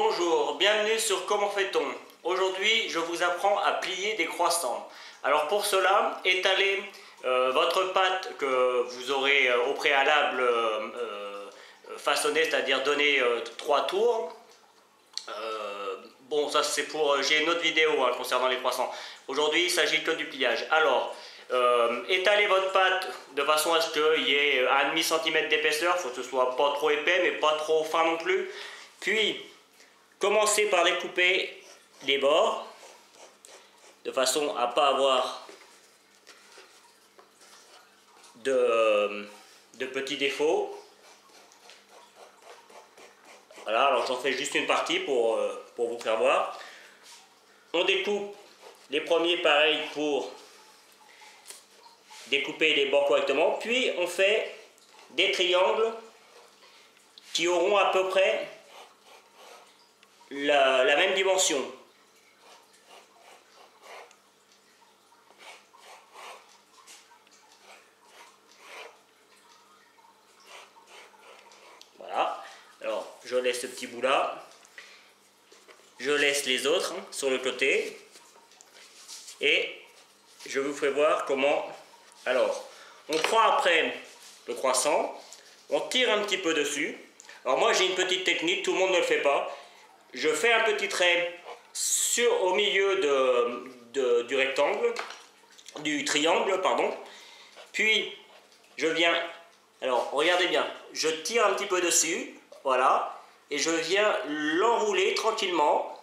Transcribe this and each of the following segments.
Bonjour, bienvenue sur Comment fait-on? Aujourd'hui, je vous apprends à plier des croissants. Alors pour cela, étalez euh, votre pâte que vous aurez euh, au préalable euh, façonné, c'est-à-dire donné trois tours. bon, ça c'est pour... J'ai une autre vidéo hein, concernant les croissants. Aujourd'hui, il s'agit que du pliage. Alors, étalez votre pâte de façon à ce qu'il y ait un demi centimètre d'épaisseur. Il faut que ce soit pas trop épais, mais pas trop fin non plus. Puis, commencez par découper les bords de façon à ne pas avoir de, petits défauts. Voilà, alors j'en fais juste une partie pour, euh, pour vous faire voir. On découpe les premiers pareils pour découper les bords correctement. Puis on fait des triangles qui auront à peu près la, même dimension. Voilà. Alors, je laisse ce petit bout là. Je laisse les autres hein, sur le côté. Et je vous ferai voir comment... Alors, on prend après le croissant, on tire un petit peu dessus. Alors moi j'ai une petite technique, tout le monde ne le fait pas je fais un petit trait sur, au milieu du rectangle, du triangle, pardon. Puis, je viens, alors regardez bien, je tire un petit peu dessus, voilà, et je viens l'enrouler tranquillement.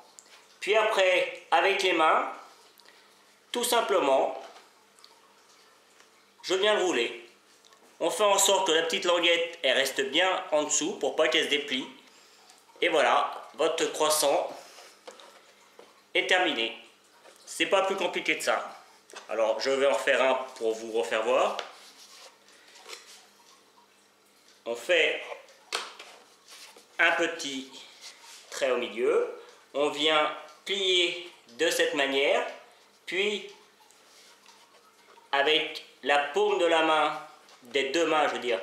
Puis après, avec les mains, tout simplement, je viens le rouler. On fait en sorte que la petite languette elle reste bien en dessous pour pas qu'elle se déplie. Et voilà, votre croissant est terminé. C'est pas plus compliqué que ça. Alors, je vais en faire un pour vous refaire voir. On fait un petit trait au milieu. On vient plier de cette manière. Puis, avec la paume de la main, des deux mains, je veux dire,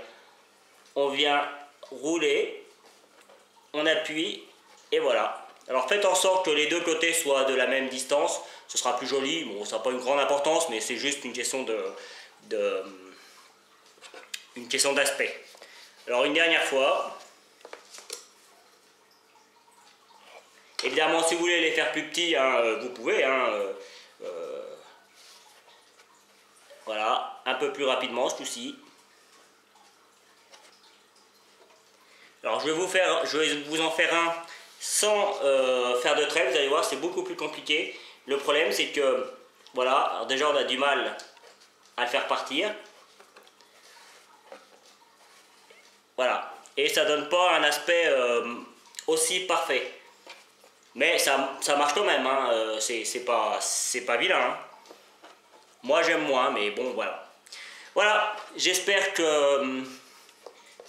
on vient rouler. On appuie et voilà. Alors faites en sorte que les deux côtés soient de la même distance, ce sera plus joli. Bon, ça n'a pas une grande importance, mais c'est juste une question de, une question d'aspect. Alors une dernière fois. Évidemment, si vous voulez les faire plus petits, hein, euh, vous pouvez. Hein, euh, euh, voilà, un peu plus rapidement ce coup-ci. Alors je vais vous faire, je vais vous en faire un sans euh, faire de trait, vous allez voir, c'est beaucoup plus compliqué. Le problème, c'est que, voilà, déjà on a du mal à le faire partir. Voilà. Et ça donne pas un aspect euh, aussi parfait. Mais ça, ça marche quand même, hein. Euh, c'est pas, pas vilain. Hein. Moi j'aime moins, mais bon, voilà. Voilà, j'espère que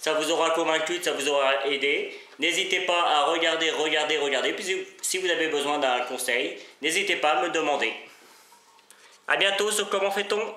ça vous aura convaincu, ça vous aura aidé. N'hésitez pas à regarder, regarder, regarder. Puis si vous avez besoin d'un conseil, n'hésitez pas à me demander. A bientôt sur Comment fait-on?